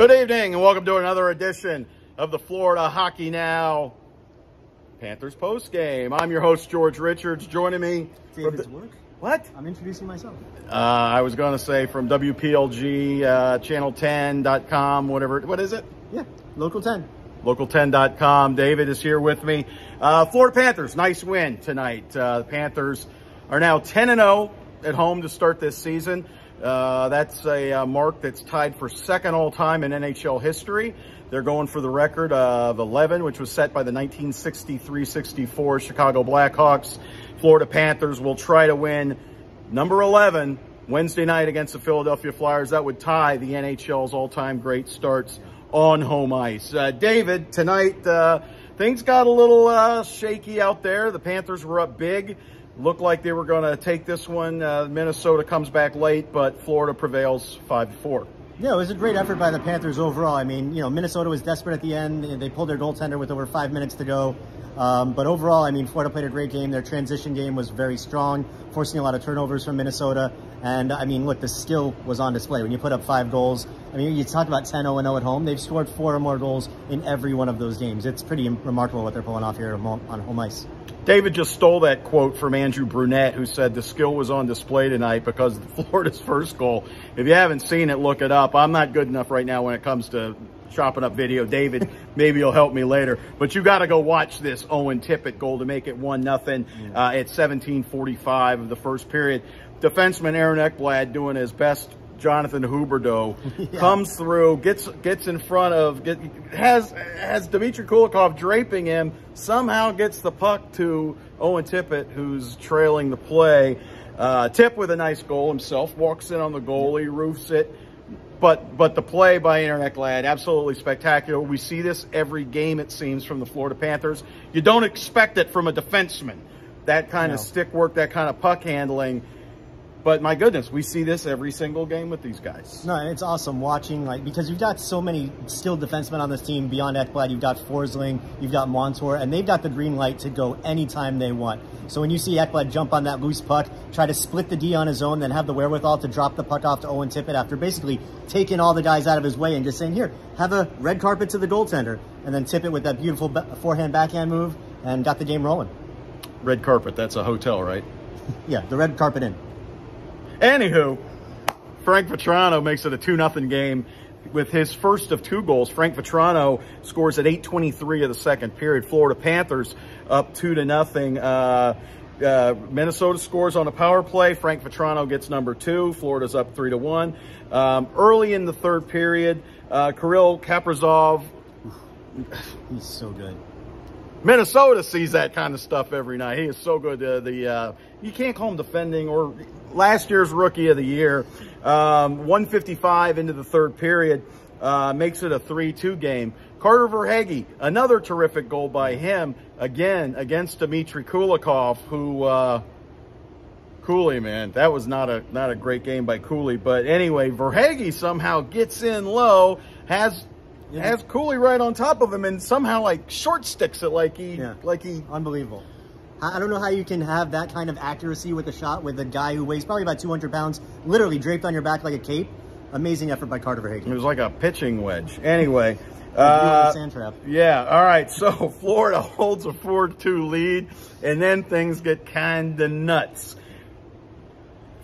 Good evening and welcome to another edition of the Florida Hockey Now Panthers post game. I'm your host George Richards. Joining me, David's the, work. What? I'm introducing myself. Uh, I was going to say from WPLG, uh, channel10.com, whatever. What is it? Yeah, local 10. Local10.com. David is here with me. Uh, Florida Panthers, nice win tonight. Uh, the Panthers are now 10 and 0 at home to start this season. Uh, that's a uh, mark that's tied for second all time in NHL history. They're going for the record of 11, which was set by the 1963-64 Chicago Blackhawks. Florida Panthers will try to win number 11 Wednesday night against the Philadelphia Flyers. That would tie the NHL's all-time great starts on home ice. Uh, David, tonight uh, things got a little uh, shaky out there. The Panthers were up big. Looked like they were going to take this one. Uh, Minnesota comes back late, but Florida prevails 5 4. Yeah, it was a great effort by the Panthers overall. I mean, you know, Minnesota was desperate at the end. They pulled their goaltender with over five minutes to go. Um, but overall, I mean, Florida played a great game. Their transition game was very strong, forcing a lot of turnovers from Minnesota. And I mean, look, the skill was on display. When you put up five goals, I mean, you talk about 10 0 0 at home. They've scored four or more goals in every one of those games. It's pretty remarkable what they're pulling off here on home ice. David just stole that quote from Andrew Brunette, who said the skill was on display tonight because Florida's first goal. If you haven't seen it, look it up. I'm not good enough right now when it comes to chopping up video. David, maybe you'll help me later. But you got to go watch this Owen Tippett goal to make it one nothing uh, at 17:45 of the first period. Defenseman Aaron Ekblad doing his best Jonathan Huberdeau yeah. comes through, gets gets in front of, get, has has Dmitry Kulikov draping him, somehow gets the puck to Owen Tippett, who's trailing the play. Uh, Tip with a nice goal himself, walks in on the goalie, roofs it. But but the play by Aaron Ekblad, absolutely spectacular. We see this every game, it seems, from the Florida Panthers. You don't expect it from a defenseman. That kind no. of stick work, that kind of puck handling but my goodness, we see this every single game with these guys. No, it's awesome watching, like, because you've got so many skilled defensemen on this team beyond Ekblad. You've got Forsling, you've got Montour, and they've got the green light to go anytime they want. So when you see Ekblad jump on that loose puck, try to split the D on his own, then have the wherewithal to drop the puck off to Owen Tippett after basically taking all the guys out of his way and just saying, here, have a red carpet to the goaltender. And then Tippett with that beautiful forehand backhand move and got the game rolling. Red carpet, that's a hotel, right? yeah, the red carpet in. Anywho, Frank Vatrano makes it a 2 0 game with his first of two goals. Frank Vatrano scores at 8:23 of the second period. Florida Panthers up two to nothing. Uh, uh, Minnesota scores on a power play. Frank Vatrano gets number two. Florida's up three to one. Um, early in the third period, uh, Kirill Kaprizov. He's so good. Minnesota sees that kind of stuff every night. He is so good. Uh, the uh, you can't call him defending or last year's rookie of the year. Um, 155 into the third period uh, makes it a 3-2 game. Carter Verhaeghe, another terrific goal by him again against Dmitry Kulikov, who uh, Cooley, man, that was not a not a great game by Cooley. But anyway, Verhaeghe somehow gets in low, has yeah. has Cooley right on top of him, and somehow like short sticks it like he yeah. like he unbelievable. I don't know how you can have that kind of accuracy with a shot with a guy who weighs probably about 200 pounds, literally draped on your back like a cape. Amazing effort by Carter Verhaeghe. It was like a pitching wedge. Anyway. uh, sand trap. Yeah, all right. So Florida holds a 4-2 lead, and then things get kind of nuts.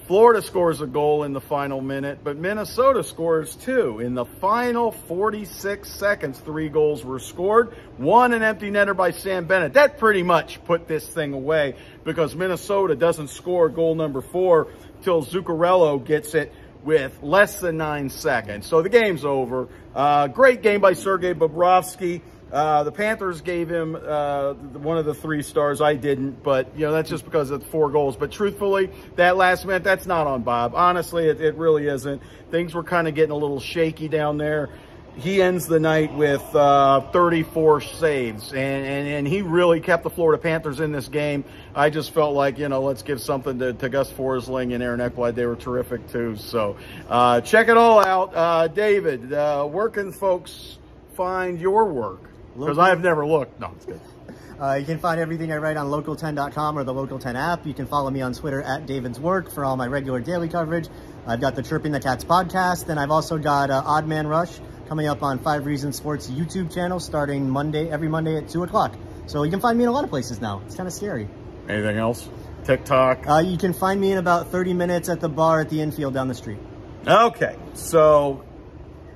Florida scores a goal in the final minute, but Minnesota scores two. In the final 46 seconds, three goals were scored. One an empty netter by Sam Bennett. That pretty much put this thing away because Minnesota doesn't score goal number four till Zuccarello gets it with less than nine seconds. So the game's over. Uh, great game by Sergei Bobrovsky. Uh, the Panthers gave him uh, one of the three stars. I didn't, but you know that's just because of the four goals. But truthfully, that last minute, that's not on Bob. Honestly, it, it really isn't. Things were kind of getting a little shaky down there. He ends the night with uh, 34 saves, and, and, and he really kept the Florida Panthers in this game. I just felt like, you know, let's give something to, to Gus Forsling and Aaron Ekblad. They were terrific, too. So uh, check it all out. Uh, David, where can folks find your work? Because I've never looked. No, it's good. Uh, you can find everything I write on local10.com or the Local 10 app. You can follow me on Twitter at David Dwork for all my regular daily coverage. I've got the Chirping the Cats podcast. and I've also got uh, Odd Man Rush, coming up on Five Reasons Sports YouTube channel starting Monday, every Monday at 2 o'clock. So you can find me in a lot of places now. It's kind of scary. Anything else? TikTok? Uh, you can find me in about 30 minutes at the bar at the infield down the street. Okay, so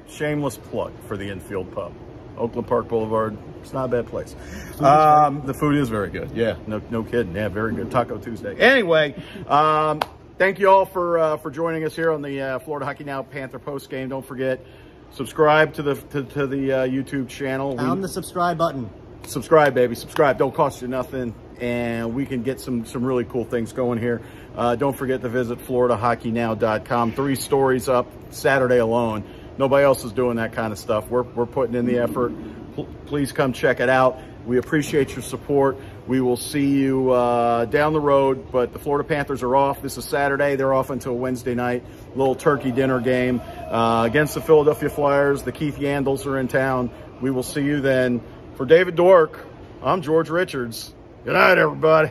shameless plug for the infield pub. Oakland Park Boulevard. It's not a bad place. Um, the food is very good. Yeah, no, no kidding. Yeah, very good. Taco Tuesday. Anyway, um, thank you all for uh, for joining us here on the uh, Florida Hockey Now Panther post game. Don't forget subscribe to the to, to the uh, YouTube channel. Pound the subscribe button. Subscribe, baby. Subscribe. Don't cost you nothing, and we can get some some really cool things going here. Uh, don't forget to visit FloridaHockeyNow.com. Three stories up Saturday alone. Nobody else is doing that kind of stuff. We're, we're putting in the effort. P please come check it out. We appreciate your support. We will see you uh, down the road, but the Florida Panthers are off. This is Saturday. They're off until Wednesday night. Little turkey dinner game uh, against the Philadelphia Flyers. The Keith Yandles are in town. We will see you then. For David Dwork, I'm George Richards. Good night, everybody.